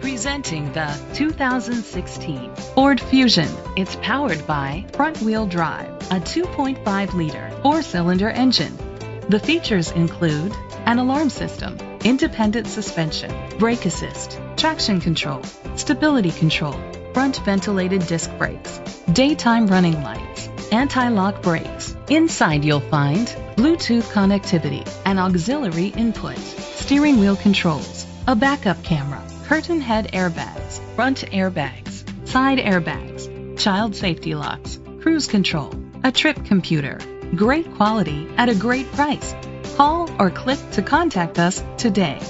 Presenting the 2016 Ford Fusion. It's powered by front-wheel drive, a 2.5 liter four-cylinder engine. The features include an alarm system, independent suspension, brake assist, traction control, stability control, front ventilated disc brakes, daytime running lights, anti-lock brakes. Inside you'll find Bluetooth connectivity, an auxiliary input, steering wheel controls, a backup camera, curtain head airbags, front airbags, side airbags, child safety locks, cruise control, a trip computer. Great quality at a great price. Call or click to contact us today.